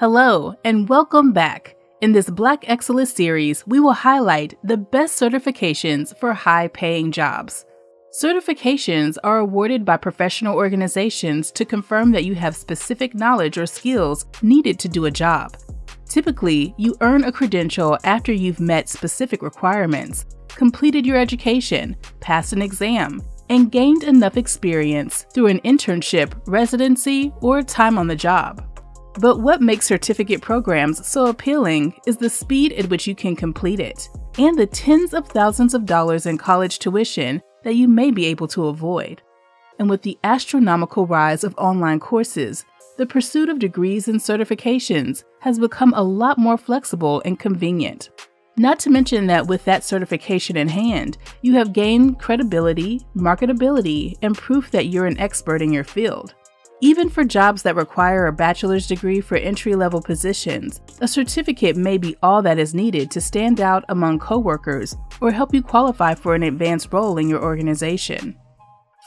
Hello, and welcome back. In this Black Excellence series, we will highlight the best certifications for high paying jobs. Certifications are awarded by professional organizations to confirm that you have specific knowledge or skills needed to do a job. Typically, you earn a credential after you've met specific requirements, completed your education, passed an exam, and gained enough experience through an internship, residency, or time on the job. But what makes certificate programs so appealing is the speed at which you can complete it, and the tens of thousands of dollars in college tuition that you may be able to avoid. And with the astronomical rise of online courses, the pursuit of degrees and certifications has become a lot more flexible and convenient. Not to mention that with that certification in hand, you have gained credibility, marketability, and proof that you're an expert in your field. Even for jobs that require a bachelor's degree for entry level positions, a certificate may be all that is needed to stand out among coworkers or help you qualify for an advanced role in your organization.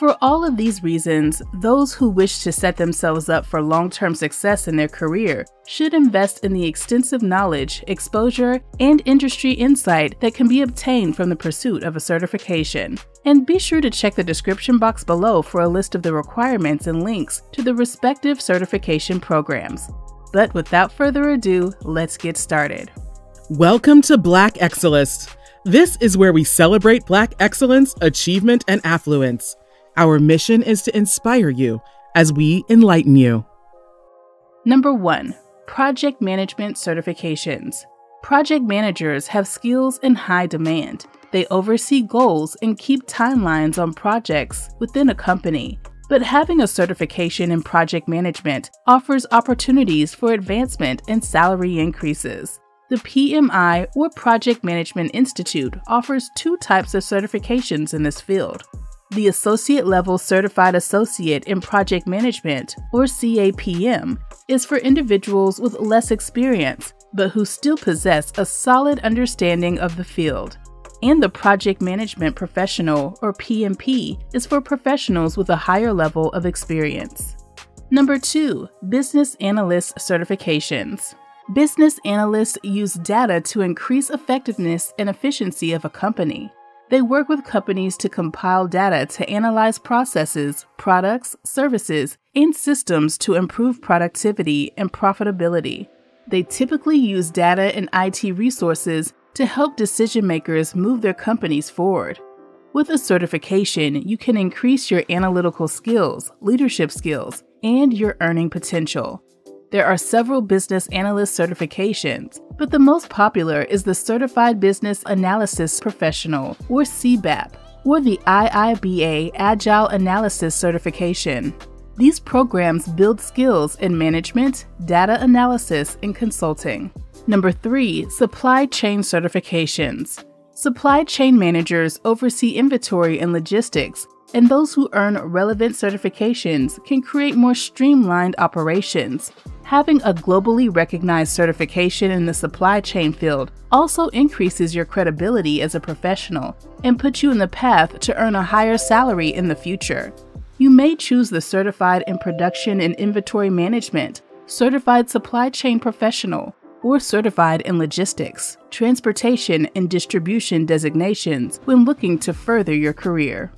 For all of these reasons, those who wish to set themselves up for long term success in their career should invest in the extensive knowledge, exposure, and industry insight that can be obtained from the pursuit of a certification. And be sure to check the description box below for a list of the requirements and links to the respective certification programs. But without further ado, let's get started. Welcome to Black Excellence. This is where we celebrate Black excellence, achievement, and affluence. Our mission is to inspire you as we enlighten you. Number 1. Project Management Certifications. Project managers have skills in high demand. They oversee goals and keep timelines on projects within a company. But having a certification in project management offers opportunities for advancement and salary increases. The PMI or Project Management Institute offers two types of certifications in this field the Associate Level Certified Associate in Project Management, or CAPM, is for individuals with less experience, but who still possess a solid understanding of the field. And the Project Management Professional, or PMP, is for professionals with a higher level of experience. Number 2. Business Analyst Certifications. Business analysts use data to increase effectiveness and efficiency of a company. They work with companies to compile data to analyze processes, products, services, and systems to improve productivity and profitability. They typically use data and IT resources to help decision makers move their companies forward. With a certification, you can increase your analytical skills, leadership skills, and your earning potential. There are several business analyst certifications, but the most popular is the Certified Business Analysis Professional, or CBAP, or the IIBA Agile Analysis Certification. These programs build skills in management, data analysis, and consulting. Number 3. Supply Chain Certifications. Supply chain managers oversee inventory and logistics, and those who earn relevant certifications can create more streamlined operations. Having a globally recognized certification in the supply chain field also increases your credibility as a professional and puts you in the path to earn a higher salary in the future. You may choose the Certified in Production and Inventory Management, Certified Supply Chain Professional, or Certified in Logistics, Transportation, and Distribution designations when looking to further your career.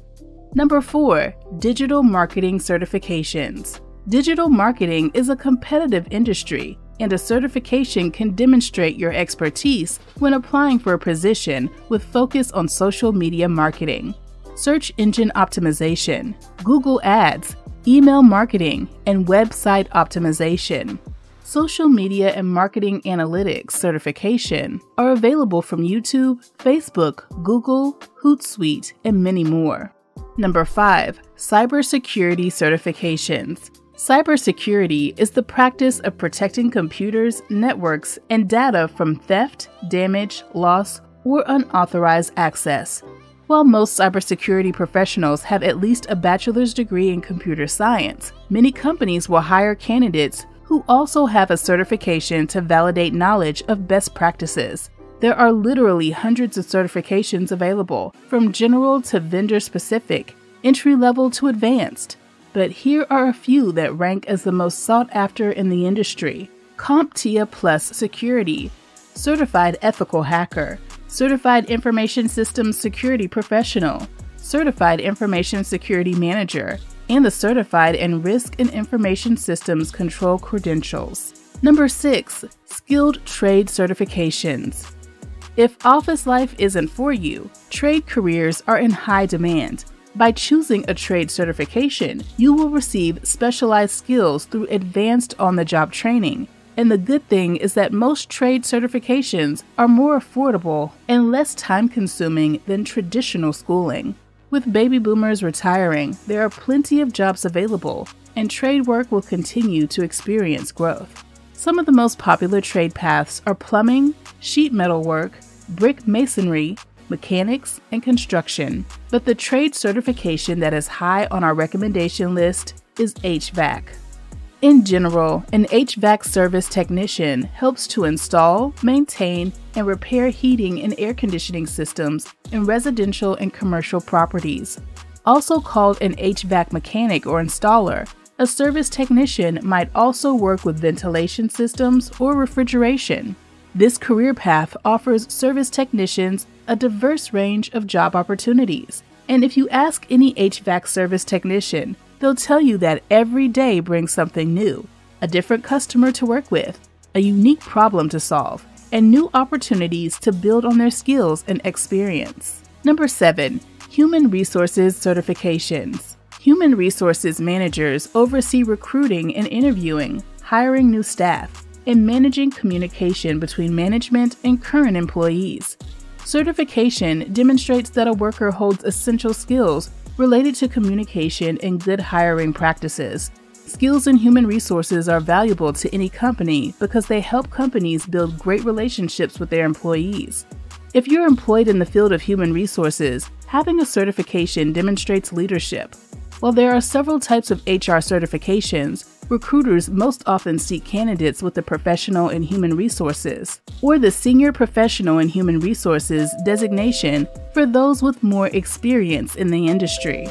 Number 4. Digital Marketing Certifications. Digital marketing is a competitive industry, and a certification can demonstrate your expertise when applying for a position with focus on social media marketing, search engine optimization, Google Ads, email marketing, and website optimization. Social media and marketing analytics certification are available from YouTube, Facebook, Google, Hootsuite, and many more. Number 5. Cybersecurity Certifications Cybersecurity is the practice of protecting computers, networks, and data from theft, damage, loss, or unauthorized access. While most cybersecurity professionals have at least a bachelor's degree in computer science, many companies will hire candidates who also have a certification to validate knowledge of best practices. There are literally hundreds of certifications available, from general to vendor specific, entry level to advanced but here are a few that rank as the most sought after in the industry CompTIA Plus Security, Certified Ethical Hacker, Certified Information Systems Security Professional, Certified Information Security Manager, and the Certified in Risk and Information Systems Control credentials. Number 6. Skilled Trade Certifications. If office life isn't for you, trade careers are in high demand. By choosing a trade certification, you will receive specialized skills through advanced on the job training. And the good thing is that most trade certifications are more affordable and less time consuming than traditional schooling. With baby boomers retiring, there are plenty of jobs available, and trade work will continue to experience growth. Some of the most popular trade paths are plumbing, sheet metal work, brick masonry, mechanics, and construction. But the trade certification that is high on our recommendation list is HVAC. In general, an HVAC service technician helps to install, maintain, and repair heating and air conditioning systems in residential and commercial properties. Also called an HVAC mechanic or installer, a service technician might also work with ventilation systems or refrigeration. This career path offers service technicians a diverse range of job opportunities. And if you ask any HVAC service technician, they'll tell you that every day brings something new a different customer to work with, a unique problem to solve, and new opportunities to build on their skills and experience. Number 7. Human Resources Certifications. Human resources managers oversee recruiting and interviewing, hiring new staff, and managing communication between management and current employees. Certification demonstrates that a worker holds essential skills related to communication and good hiring practices. Skills in human resources are valuable to any company because they help companies build great relationships with their employees. If you're employed in the field of human resources, having a certification demonstrates leadership, while there are several types of HR certifications, recruiters most often seek candidates with the Professional in Human Resources or the Senior Professional in Human Resources designation for those with more experience in the industry.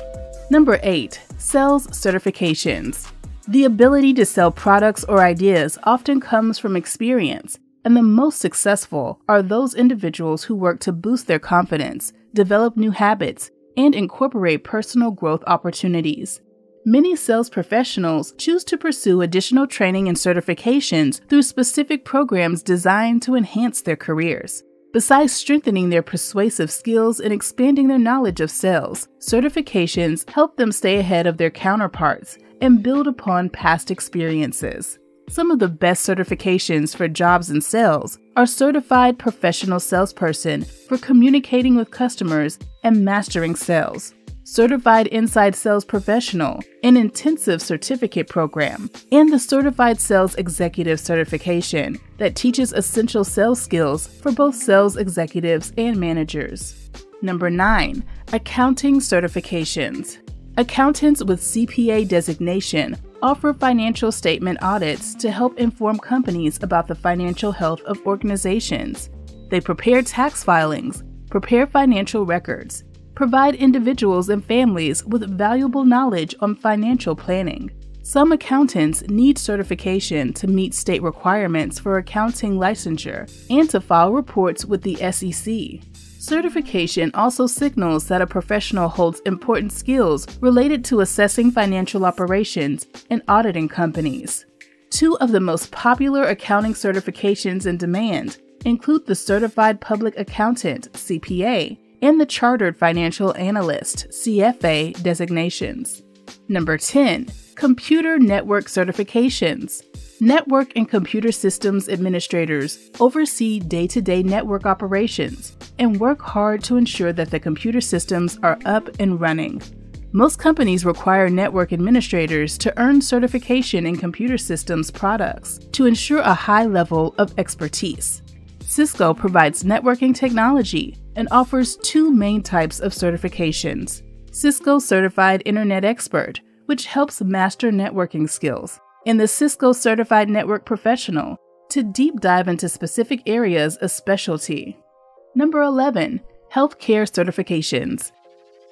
Number 8. Sales Certifications. The ability to sell products or ideas often comes from experience, and the most successful are those individuals who work to boost their confidence, develop new habits, and incorporate personal growth opportunities. Many sales professionals choose to pursue additional training and certifications through specific programs designed to enhance their careers. Besides strengthening their persuasive skills and expanding their knowledge of sales, certifications help them stay ahead of their counterparts and build upon past experiences. Some of the best certifications for jobs in sales are Certified Professional Salesperson for communicating with customers and mastering sales, Certified Inside Sales Professional, an intensive certificate program, and the Certified Sales Executive certification that teaches essential sales skills for both sales executives and managers. Number 9. Accounting Certifications. Accountants with CPA designation offer financial statement audits to help inform companies about the financial health of organizations. They prepare tax filings, prepare financial records, provide individuals and families with valuable knowledge on financial planning. Some accountants need certification to meet state requirements for accounting licensure and to file reports with the SEC. Certification also signals that a professional holds important skills related to assessing financial operations and auditing companies. Two of the most popular accounting certifications in demand include the Certified Public Accountant CPA and the Chartered Financial Analyst CFA designations. Number 10. Computer Network Certifications. Network and computer systems administrators oversee day to day network operations and work hard to ensure that the computer systems are up and running. Most companies require network administrators to earn certification in computer systems products to ensure a high level of expertise. Cisco provides networking technology and offers two main types of certifications Cisco Certified Internet Expert, which helps master networking skills, and the Cisco Certified Network Professional to deep dive into specific areas of specialty. Number 11. Healthcare Certifications.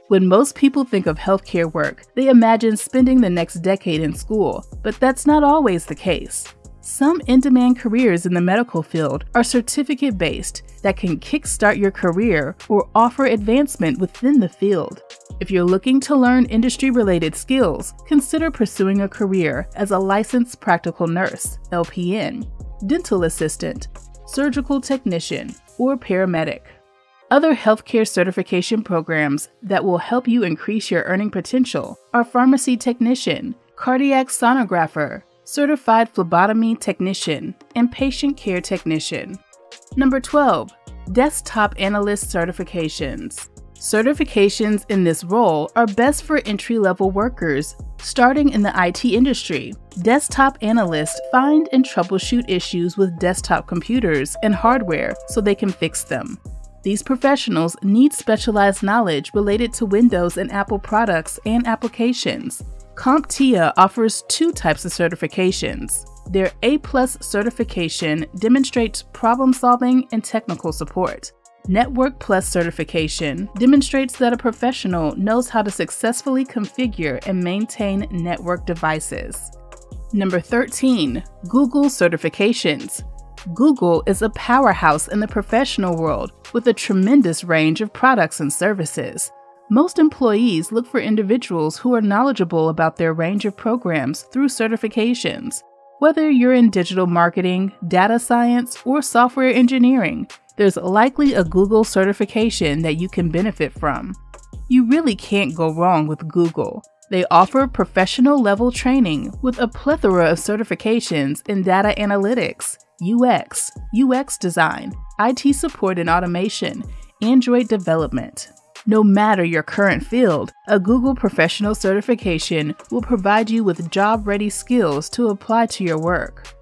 When most people think of healthcare work, they imagine spending the next decade in school, but that's not always the case. Some in demand careers in the medical field are certificate based that can kickstart your career or offer advancement within the field. If you're looking to learn industry related skills, consider pursuing a career as a licensed practical nurse, LPN, dental assistant, surgical technician, or paramedic. Other healthcare certification programs that will help you increase your earning potential are pharmacy technician, cardiac sonographer, certified phlebotomy technician, and patient care technician. Number 12, desktop analyst certifications. Certifications in this role are best for entry level workers starting in the IT industry. Desktop analysts find and troubleshoot issues with desktop computers and hardware so they can fix them. These professionals need specialized knowledge related to Windows and Apple products and applications. CompTIA offers two types of certifications. Their A plus certification demonstrates problem solving and technical support. Network Plus certification demonstrates that a professional knows how to successfully configure and maintain network devices. Number 13, Google certifications. Google is a powerhouse in the professional world with a tremendous range of products and services. Most employees look for individuals who are knowledgeable about their range of programs through certifications. Whether you're in digital marketing, data science, or software engineering, there's likely a Google certification that you can benefit from. You really can't go wrong with Google. They offer professional level training with a plethora of certifications in data analytics, UX, UX design, IT support and automation, Android development. No matter your current field, a Google professional certification will provide you with job ready skills to apply to your work.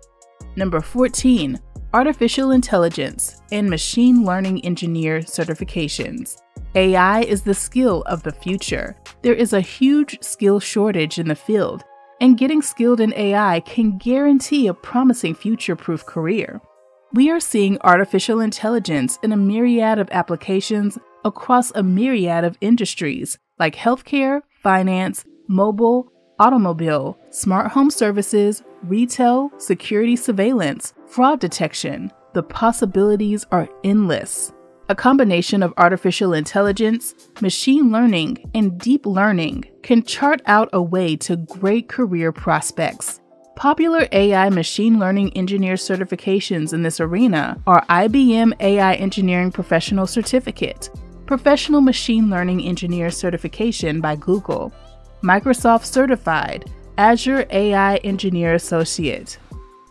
Number 14, artificial intelligence, and machine learning engineer certifications. AI is the skill of the future. There is a huge skill shortage in the field, and getting skilled in AI can guarantee a promising future proof career. We are seeing artificial intelligence in a myriad of applications across a myriad of industries like healthcare, finance, mobile, automobile, smart home services, retail, security surveillance, fraud detection. The possibilities are endless. A combination of artificial intelligence, machine learning, and deep learning can chart out a way to great career prospects. Popular AI machine learning engineer certifications in this arena are IBM AI Engineering Professional Certificate, Professional Machine Learning Engineer Certification by Google, Microsoft Certified Azure AI Engineer Associate.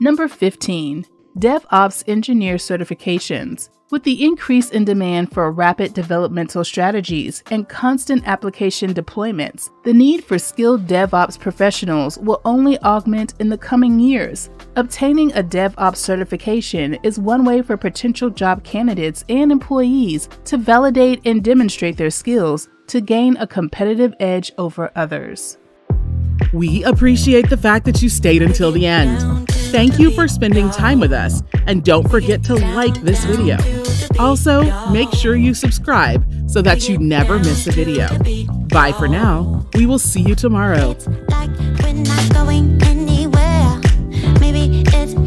Number 15, DevOps Engineer Certifications. With the increase in demand for rapid developmental strategies and constant application deployments, the need for skilled DevOps professionals will only augment in the coming years. Obtaining a DevOps certification is one way for potential job candidates and employees to validate and demonstrate their skills to gain a competitive edge over others. We appreciate the fact that you stayed until the end. Thank you for spending time with us, and don't forget to like this video. Also, make sure you subscribe so that you never miss a video. Bye for now. We will see you tomorrow.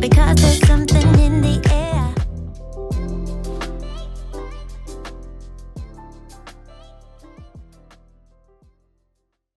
Because there's some